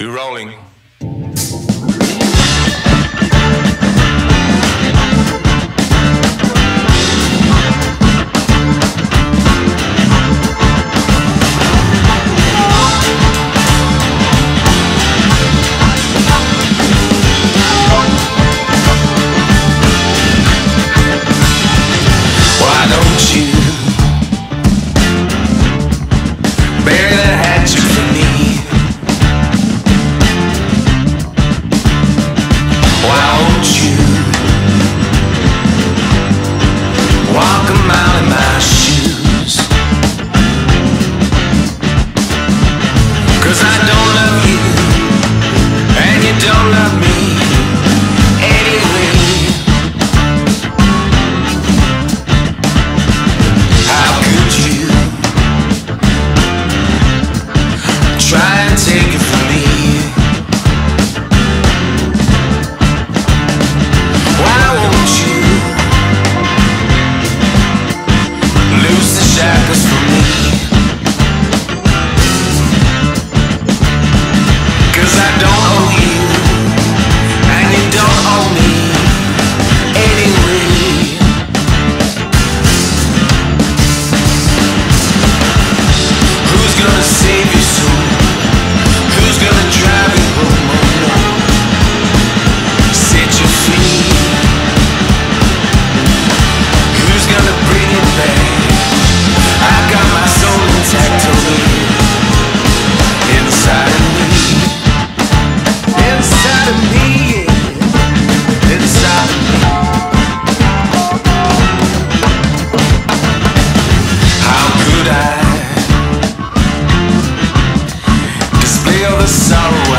You're rolling.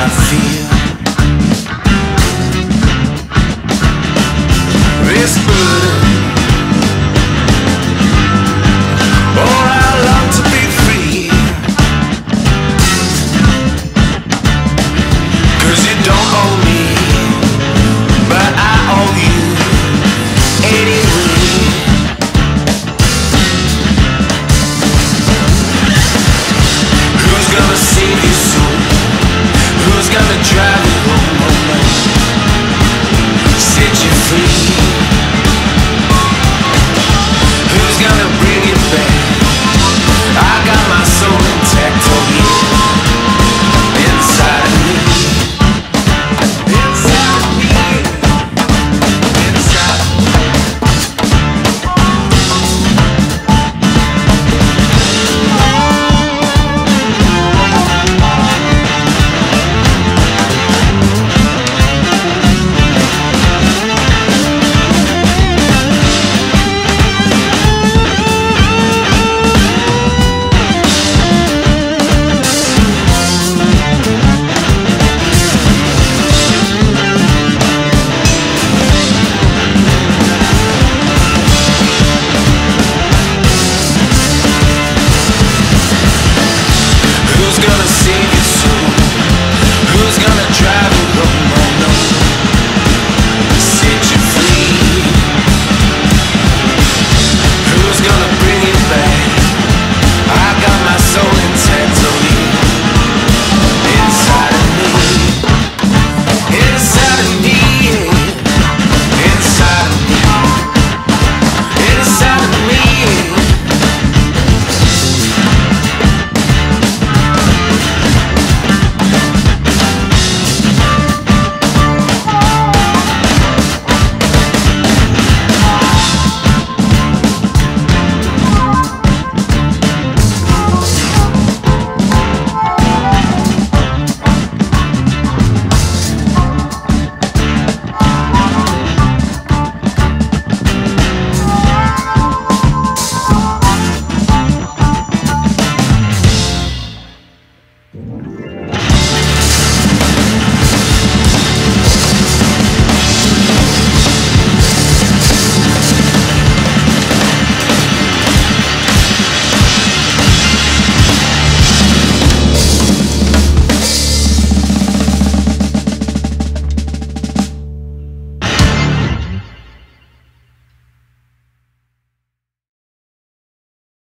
I? feel.